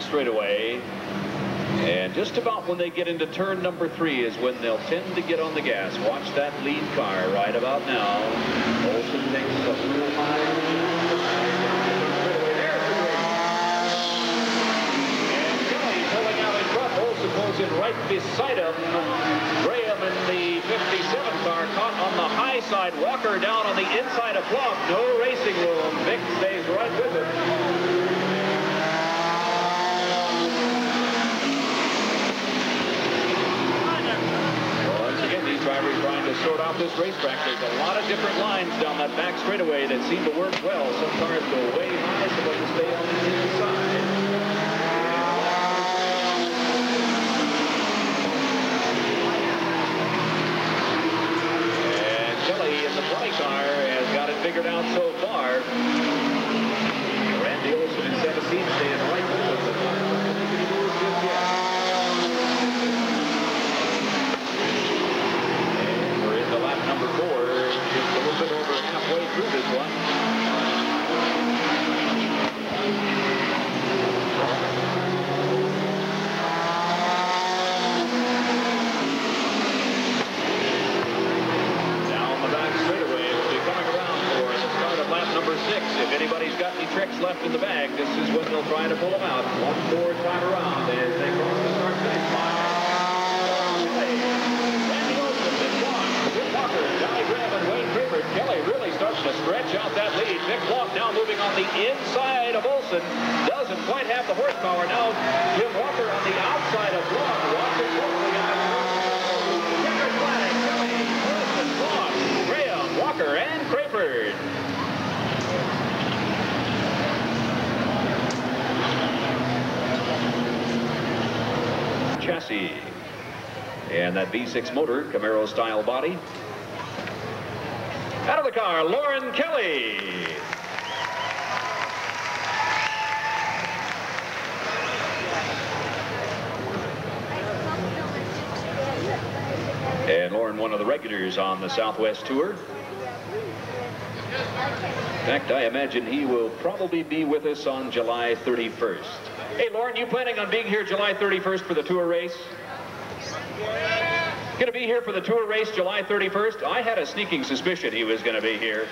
straightaway. And just about when they get into turn number three is when they'll tend to get on the gas. Watch that lead car right about now. Olson takes a little high. in right beside him. Graham in the 57 car caught on the high side. Walker down on the inside of Bluff. No racing room. Vic stays right with him. To sort out this racetrack. There's a lot of different lines down that back straightaway that seem to work well. Some cars go way high, some of stay on the inside. And Kelly in the 20 car has got it figured out so far. Randy Olson in 17 staying right with them. through this one. Down the back straightaway, will be coming around for the start of lap number six. If anybody's got any tricks left in the bag, this is when they'll try to pull them out. One more time around as they cross the start finish line. Randy Olson, Jim Walker, Johnny Graham, and Wayne Craver. Kelly really starts to stretch out that lead. Vic Bluff now moving on the inside of Olson. Doesn't quite have the horsepower. Now Jim Walker on the outside of Bluff. Watching closely on Checkered flag. Olson, Bluff, Graham, Walker, and Crayford. Chassis. And that V6 motor, Camaro style body, out of the car, Lauren Kelly. And Lauren, one of the regulars on the Southwest Tour. In fact, I imagine he will probably be with us on July 31st. Hey, Lauren, you planning on being here July 31st for the tour race? Going to be here for the tour race July 31st? I had a sneaking suspicion he was going to be here.